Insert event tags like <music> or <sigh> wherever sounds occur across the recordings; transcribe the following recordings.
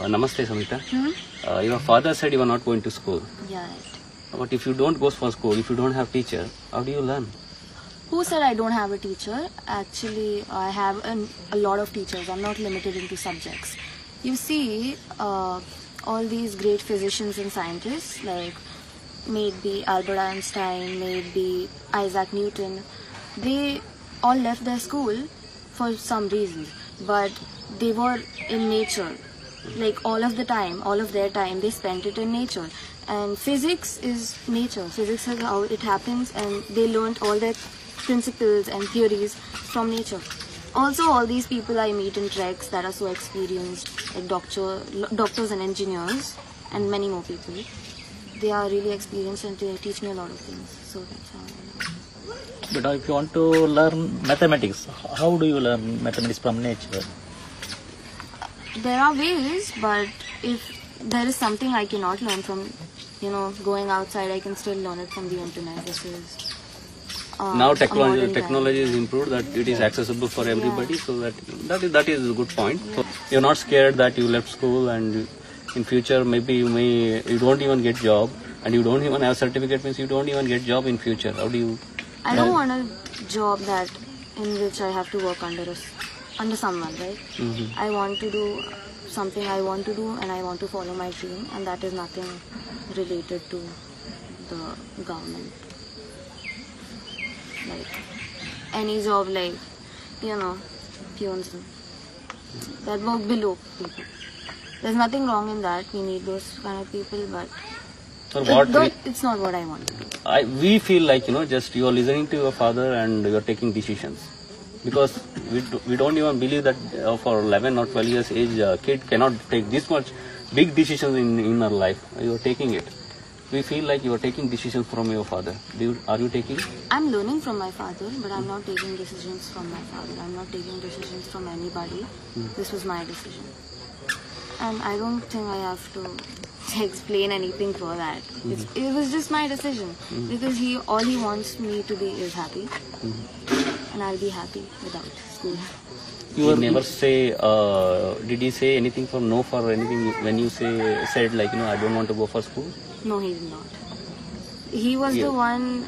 Uh, namaste, Samhita. Hmm? Uh, your father said you are not going to school. Yeah. But if you don't go for school, if you don't have teacher, how do you learn? Who said I don't have a teacher? Actually, I have an, a lot of teachers. I'm not limited into subjects. You see, uh, all these great physicians and scientists, like maybe Albert Einstein, maybe Isaac Newton, they all left their school for some reason, but they were in nature. Like all of the time, all of their time, they spent it in nature. And physics is nature. Physics is how it happens, and they learned all their principles and theories from nature. Also, all these people I meet in treks that are so experienced, like doctor, doctors and engineers, and many more people, they are really experienced and they teach me a lot of things. So that's how. But if you want to learn mathematics, how do you learn mathematics from nature? There are ways, but if there is something I cannot learn from, you know, going outside, I can still learn it from the internet. This is uh, now technology technology is improved that it is accessible for everybody. So that that is that is a good point. So you're not scared that you left school and in future maybe you may you don't even get job and you don't even have certificate means you don't even get job in future. How do you? I don't want a job that in which I have to work under a, under someone, right? Mhm. I want to do something I want to do and I want to follow my dream and that is nothing related to the government. Like any job like, you know, peons that work below people. There's nothing wrong in that. We need those kind of people, but For it don't- it's not what I want to do. I, we feel like you know just you are listening to your father and you are taking decisions because we, do, we don't even believe that uh, for 11 or 12 years age uh, kid cannot take this much big decisions in in her life you are taking it we feel like you are taking decisions from your father do you, are you taking I'm learning from my father, but I'm not taking decisions from my father. I'm not taking decisions from anybody. This was my decision. And I don't think I have to <laughs> explain anything for that. It's, it was just my decision. Because he all he wants me to be is happy and I'll be happy without school. You were never say, uh, did he say anything for no for anything when you say said like, you know, I don't want to go for school? No, he did not. He was yeah. the one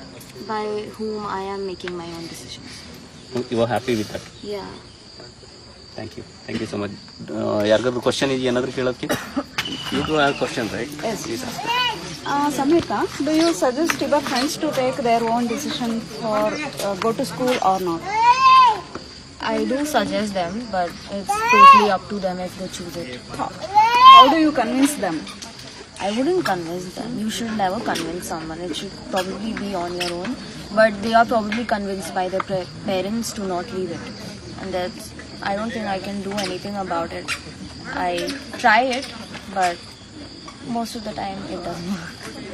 by whom I am making my own decisions. You were happy with that? Yeah. Thank you. Thank you so much. Uh, question is <coughs> another you do have questions, right? Yes. Please ask. Uh, Samhita, do you suggest your friends to take their own decision for uh, go to school or not? I do suggest them, but it's totally up to them if they choose it. How, how do you convince them? I wouldn't convince them. You should never convince someone. It should probably be on your own. But they are probably convinced by their parents to not leave it. And that's, I don't think I can do anything about it. I try it, but most of the time it doesn't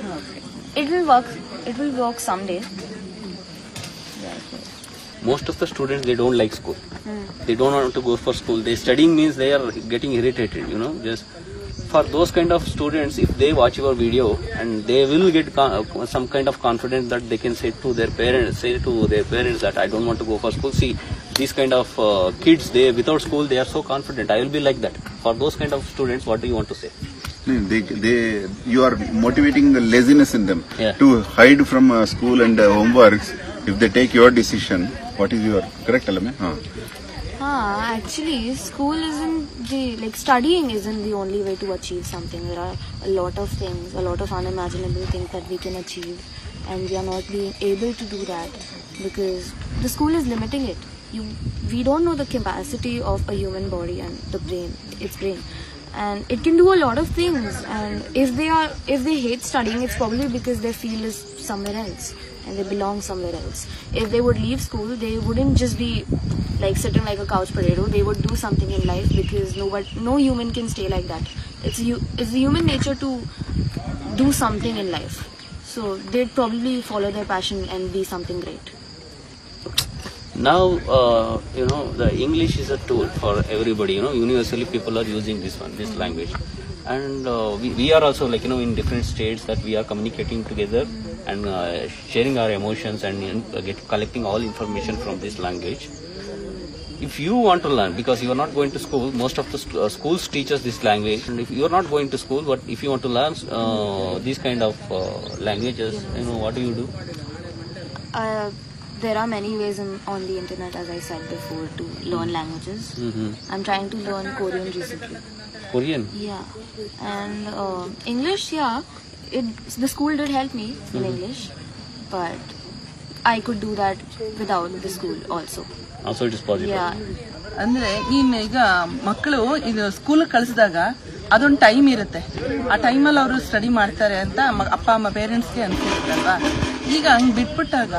work. It will work. It will work someday. Most of the students they don't like school they don't want to go for school they studying means they are getting irritated you know just for those kind of students if they watch your video and they will get some kind of confidence that they can say to their parents say to their parents that i don't want to go for school see these kind of uh, kids they without school they are so confident i will be like that for those kind of students what do you want to say They, they, you are motivating the laziness in them Yeah. to hide from uh, school and uh, homeworks. If they take your decision, what is your correct, Alame? Huh. Ah, actually, school isn't the like studying isn't the only way to achieve something. There are a lot of things, a lot of unimaginable things that we can achieve, and we are not being able to do that because the school is limiting it. You, we don't know the capacity of a human body and the brain, its brain, and it can do a lot of things. And if they are, if they hate studying, it's probably because their field is somewhere else and they belong somewhere else. If they would leave school, they wouldn't just be like sitting like a couch potato. They would do something in life because no one, no human can stay like that. It's you, it's human nature to do something in life. So they'd probably follow their passion and be something great. Now uh, you know the english is a tool for everybody you know universally people are using this one this language. And uh, we, we are also like you know in different states that we are communicating together and uh, sharing our emotions and uh, get collecting all information from this language. If you want to learn because you are not going to school most of the st- uh, schools teaches this language. And if you are not going to school but if you want to learn uh, these kind of uh, languages you know what do you do? Uh, there are many ways in, on the internet, as I said before, to learn languages. hmm I'm trying to learn Korean recently. korean Yeah, and uh, English. Yeah, it the school did help me in English, but I could do that without the school also. also it is possible Yeah, ಅಂದ್ರೆ ನೀನ್ ಈಗ ಮಕ್ಕಳು ಇದು school ಕಳಿಸಿದಾಗ ಅದೊಂದು time ಇರುತ್ತೆ. ಆ ಟೈಮಲ್ಲಿ ಅವರು ಸ್ಟಡಿ ಮಾಡ್ತಾರೆ ಅಂತ ಅಪ್ಪ ಅಮ್ಮ ಪೇರೆಂಟ್ಸ್ಗೆ ಅನ್ಸಿರ್ತಲ್ವಾ ಈಗ ಹಂಗೆ ಬಿಟ್ಬಿಟ್ಟಾಗ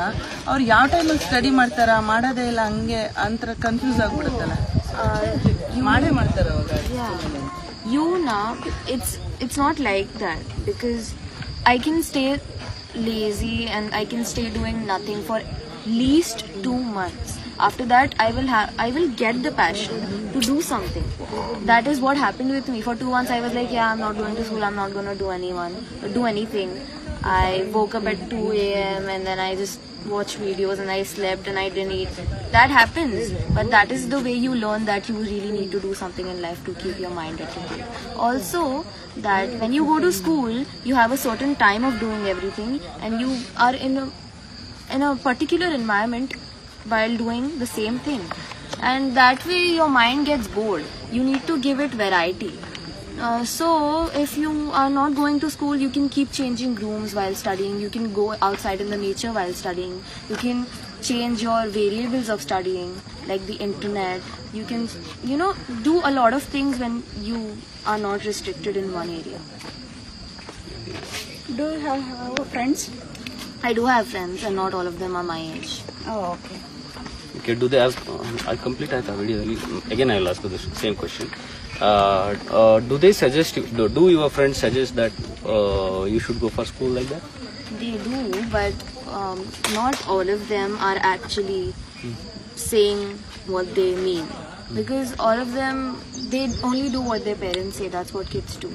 ಅವ್ರು ಯಾವ ಟೈಮಲ್ಲಿ ಸ್ಟಡಿ ಮಾಡ್ತಾರಾ? ಮಾಡೋದೇ ಇಲ್ಲ ಹಂಗೆ ಅಂತ ಕನ್ಫ್ಯೂಸ್ ಆಗ್ಬಿಡುತ್ತಲ್ಲ. ಮಾಡೇ ಮಾಡ್ತಾರೆ you know it's it's not like that because I can stay lazy and I can stay doing nothing for least two months After that, I will have I will get the passion to do something. That is what happened with me. For two months, I was like, yeah, I'm not going to school. I'm not going to do anyone do anything. I woke up at 2 a.m. and then I just watched videos and I slept and I didn't eat. That happens, but that is the way you learn that you really need to do something in life to keep your mind entertained. Also, that when you go to school, you have a certain time of doing everything and you are in a in a particular environment while doing the same thing. And that way your mind gets bored. You need to give it variety. Uh, so if you are not going to school, you can keep changing rooms while studying. You can go outside in the nature while studying. You can change your variables of studying, like the internet. You can, you know, do a lot of things when you are not restricted in one area. Do you have, have friends? I do have friends, and not all of them are my age. Oh, okay. Okay, do they ask? Uh, I complete I video. Again, I will ask you the same question. Uh, uh, do they suggest? you- Do, do your friends suggest that uh, you should go for school like that? They do, but um, not all of them are actually saying what they mean. Because all of them, they only do what their parents say. That's what kids do.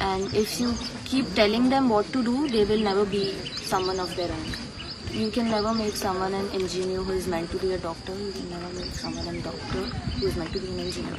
And if you keep telling them what to do, they will never be someone of their own. You can never make someone an engineer who is meant to be a doctor. You can never make someone a doctor who is meant to be an engineer.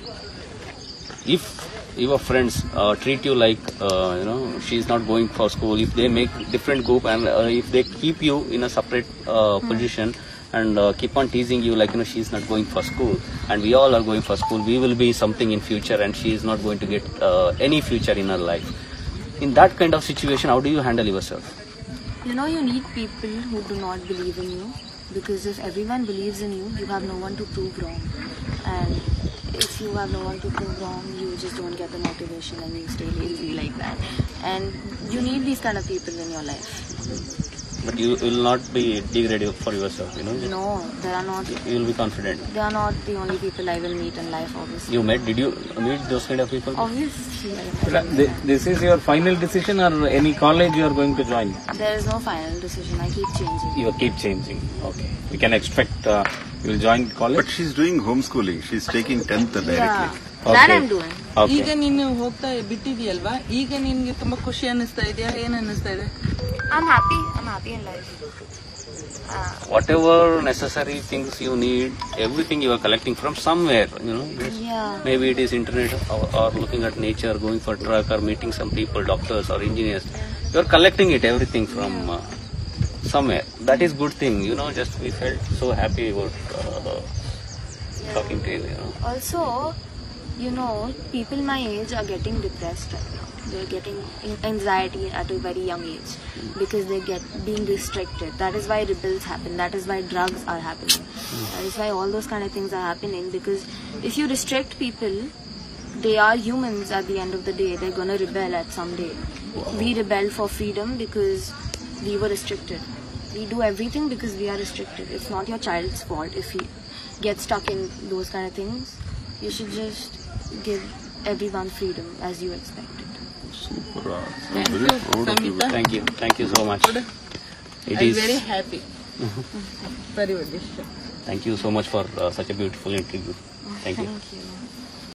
If your friends uh, treat you like uh, you know she is not going for school, if they make different group and uh, if they keep you in a separate uh, position and uh, keep on teasing you like you know she is not going for school and we all are going for school, we will be something in future and she is not going to get uh, any future in her life. In that kind of situation, how do you handle yourself? You know, you need people who do not believe in you because if everyone believes in you, you have no one to prove wrong. And if you have no one to prove wrong, you just don't get the motivation and you stay lazy like that. And you need these kind of people in your life. But you will not be degraded for yourself, you know. No, they are not. You will be confident. They are not the only people I will meet in life. Obviously, You met? Did you meet those kind of people? obviously, Th- This is your final decision or any college you are going to join? there is no final decision. I keep changing. You keep changing. Okay. We can expect uh, you will join college? But she's doing homeschooling. She's taking 10th directly. Yeah, that Okay. I'm doing. ಈಗ Okay. ನೀನು ಹೋಗ್ತಾ ಬಿಟ್ಟಿದೀಯಲ್ವಾ ಈಗ ನಿನ್ಗೆ ತುಂಬಾ ಖುಷಿ ಅನ್ನಿಸ್ತಾ ಇದೆಯಾ ಏನ್ ಅನ್ನಿಸ್ತಾ ಇದೆ I'm happy. I'm happy in life. Uh, Whatever necessary things you need, everything you are collecting from somewhere, you know. yeah. Maybe it is internet or, or looking at nature, going for a truck or meeting some people, doctors or engineers. You are collecting it, everything from uh, somewhere. That is good thing, you know. Just we felt so happy about uh, talking to you, you know. Also, you know, people my age are getting depressed right now. They're getting anxiety at a very young age because they get being restricted. That is why rebels happen. That is why drugs are happening. That is why all those kind of things are happening because if you restrict people, they are humans at the end of the day. They're gonna rebel at some day. We rebel for freedom because we were restricted. We do everything because we are restricted. It's not your child's fault if he gets stuck in those kind of things. You should just give everyone freedom as you expect it. Super. uh, very proud you. Thank you, thank you so much. It I'm is. very happy. <laughs> Very good decision. Thank you so much for uh, such a beautiful interview. Thank you. Thank you.